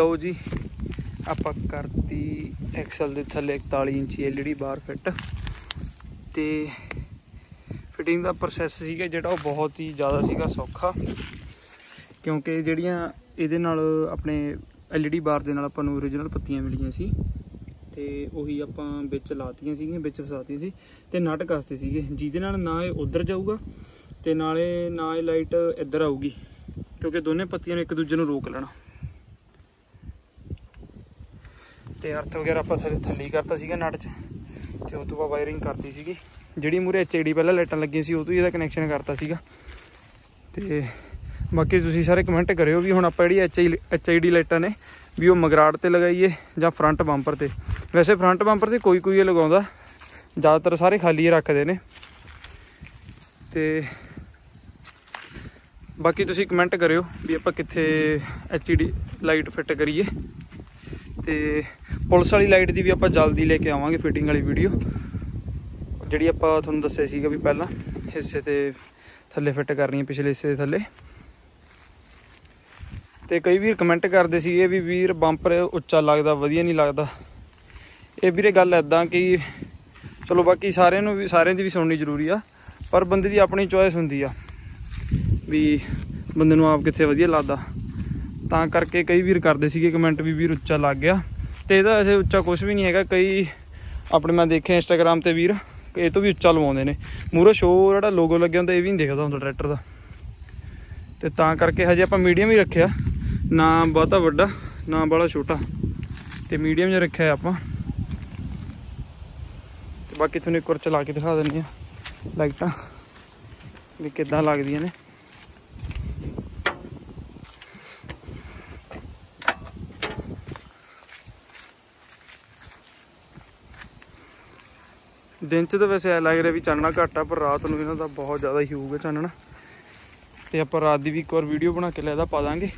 ਲਓ ਜੀ ਆਪਾਂ ਕਰਤੀ ਐਕਸਲ ਦੇ ਥੱਲੇ 41 ਇੰਚੀ ਐਲਈਡੀ ਬਾਰ ਫਿੱਟ ਤੇ ਫਿਟਿੰਗ ਦਾ ਪ੍ਰੋਸੈਸ ਸੀਗਾ ਜਿਹੜਾ ਉਹ ਬਹੁਤ ਹੀ ਜ਼ਿਆਦਾ ਸੀਗਾ ਸੌਖਾ ਕਿਉਂਕਿ ਜਿਹੜੀਆਂ ਇਹਦੇ ਨਾਲ ਆਪਣੇ ਐਲਈਡੀ ਬਾਰ ਦੇ ਨਾਲ ਆਪਾਂ ਨੂੰ origignal ਪੱਤੀਆਂ ਮਿਲੀਆਂ ਸੀ ਤੇ ਉਹੀ ਆਪਾਂ ਵਿੱਚ ਲਾਤੀਆਂ ਸੀਗੀਆਂ ਵਿੱਚ ਫਸਾਤੀਆਂ ਸੀ ਤੇ ਨਟ ਕਸਤੇ ਸੀਗੇ ਜਿਹਦੇ ਨਾਲ ਨਾ ਇਹ ਉਧਰ ਜਾਊਗਾ ਤੇ ਨਾਲੇ ਨਾ ਇਹ ਲਾਈਟ ਇੱਧਰ ਆਊਗੀ ਕਿਉਂਕਿ ਦੋਨੇ ਪੱਤੀਆਂ ਨੇ ਇੱਕ ਦੂਜੇ ਨੂੰ ਰੋਕ ਲੈਣਾ ਤੇ ਅਰਥ ਵਗੈਰਾ ਆਪਾਂ ਸਾਰੇ ਥੱਲੇ ਹੀ ਕਰਤਾ ਸੀਗਾ ਨਟ 'ਚ ਤੇ ਉਹ ਤੋਂ ਬਾਅਦ ਵਾਇਰਿੰਗ ਕਰਤੀ ਸੀਗੀ ਜਿਹੜੀ ਮੂਰੇ ਐਚਡੀ ਪਹਿਲਾਂ ਲਾਈਟਾਂ ਲੱਗੀਆਂ ਸੀ ਉਹ ਤੋਂ ਹੀ ਇਹਦਾ ਕਨੈਕਸ਼ਨ ਕਰਤਾ ਸੀਗਾ ਤੇ ਬਾਕੀ ਤੁਸੀਂ ਸਾਰੇ ਕਮੈਂਟ ਕਰਿਓ ਵੀ ਹੁਣ ਆਪਾਂ ਜਿਹੜੀ ਐਚਆਈ ਐਚਆਈਡੀ ਲਾਈਟਾਂ ਨੇ ਵੀ ਉਹ ਮਗਰਾੜ ਤੇ ਲਗਾਈਏ ਜਾਂ ਫਰੰਟ ਬੰਪਰ ਤੇ ਵੈਸੇ ਫਰੰਟ ਬੰਪਰ ਤੇ ਕੋਈ ਕੋਈ ਇਹ ਲਗਾਉਂਦਾ ਜ਼ਿਆਦਾਤਰ ਸਾਰੇ ਖਾਲੀ ਹੀ ਰੱਖਦੇ ਨੇ ਤੇ ਬਾਕੀ ਤੁਸੀਂ ਕਮੈਂਟ ਕਰਿਓ ਵੀ ਆਪਾਂ ਕਿੱਥੇ ਐਚਡੀ ਲਾਈਟ ਫਿੱਟ ਕਰੀਏ ਤੇ ਪੁਲਿਸ ਵਾਲੀ ਲਾਈਟ ਦੀ ਵੀ ਆਪਾਂ ਜਲਦੀ ਲੈ ਕੇ ਆਵਾਂਗੇ ਫਿਟਿੰਗ ਵਾਲੀ ਵੀਡੀਓ ਜਿਹੜੀ ਆਪਾਂ ਤੁਹਾਨੂੰ ਦੱਸਿਆ ਸੀਗਾ ਵੀ ਪਹਿਲਾਂ ਹਿੱਸੇ ਤੇ ਥੱਲੇ ਫਿੱਟ ਕਰਨੀ ਹੈ ਪਿਛਲੇ ਹਿੱਸੇ ਦੇ ਥੱਲੇ ਤੇ ਕਈ ਵੀਰ ਕਮੈਂਟ ਕਰਦੇ ਸੀਗੇ ਵੀ ਵੀਰ ਬੰਪਰ ਉੱਚਾ ਲੱਗਦਾ ਵਧੀਆ ਨਹੀਂ ਲੱਗਦਾ ਇਹ ਵੀਰੇ ਗੱਲ ਐਦਾਂ ਕਿ ਚਲੋ ਬਾਕੀ ਸਾਰਿਆਂ ਨੂੰ ਵੀ ਸਾਰਿਆਂ ਦੀ ਵੀ ਸੁਣਨੀ ਜ਼ਰੂਰੀ ਆ ਪਰ ਬੰਦੇ ਦੀ ਆਪਣੀ ਚੋਇਸ ਹੁੰਦੀ ਆ ਵੀ ਬੰਦੇ ਨੂੰ ਆਪ ਕਿੱਥੇ ਵਧੀਆ ਲੱਗਦਾ ਤਾਂ ਕਰਕੇ ਕਈ ਵੀਰ ਕਰਦੇ ਸੀਗੇ ਕਮੈਂਟ ਵੀ ਵੀਰ ਉੱਚਾ ਲੱਗ ਗਿਆ ਤੇ ਇਹਦਾ ਐਸੇ ਉੱਚਾ ਕੁਝ ਵੀ ਨਹੀਂ ਹੈਗਾ ਕਈ ਆਪਣੇ ਮੈਂ ਦੇਖਿਆ ਇੰਸਟਾਗ੍ਰam ਤੇ ਵੀਰ ਇਹ ਤੋਂ ਵੀ ਉੱਚਾ ਲਵਾਉਂਦੇ ਨੇ ਮੂਰੇ ਸ਼ੋ ਜਿਹੜਾ ਲੋਗੋ ਲੱਗਿਆ ਹੁੰਦਾ ਇਹ ਵੀ ਨਹੀਂ ਦਿਖਦਾ ਹੁੰਦਾ ਟਰੈਕਟਰ ਦਾ ਤੇ ਤਾਂ ਕਰਕੇ ਹਜੇ ਆਪਾਂ ਮੀਡੀਅਮ ਹੀ ਰੱਖਿਆ ਨਾ ਬਹੁਤਾ ਵੱਡਾ ਨਾ ਬੜਾ ਛੋਟਾ ਤੇ ਮੀਡੀਅਮ ਜਿਹਾ ਰੱਖਿਆ ਆਪਾਂ ਤੇ ਬਾਕੀ ਤੁਹਾਨੂੰ ਇੱਕ ਵਾਰ ਚਲਾ ਕੇ ਦਿਖਾ ਦਿੰਦੇ ਆ ਲਾਈਟਾਂ ਵੀ ਕਿੱਦਾਂ ਲੱਗਦੀਆਂ ਨੇ ਦਿਨ ਚ ਤਾਂ ਵੈਸੇ ਐ ਲੱਗ ਰਿਹਾ ਵੀ ਚਾਨਣਾ ਘੱਟ ਆ, ਪਰ ਰਾਤ ਨੂੰ ਇਹਨਾਂ ਦਾ ਬਹੁਤ ਜ਼ਿਆਦਾ ਹੀ ਹੋਊਗਾ ਚਾਨਣਾ। ਤੇ ਆਪਾਂ ਰਾਤ ਦੀ ਵੀ ਇੱਕ ਵਾਰ ਵੀਡੀਓ ਬਣਾ ਕੇ ਲੈਦਾ ਪਾ ਦਾਂਗੇ।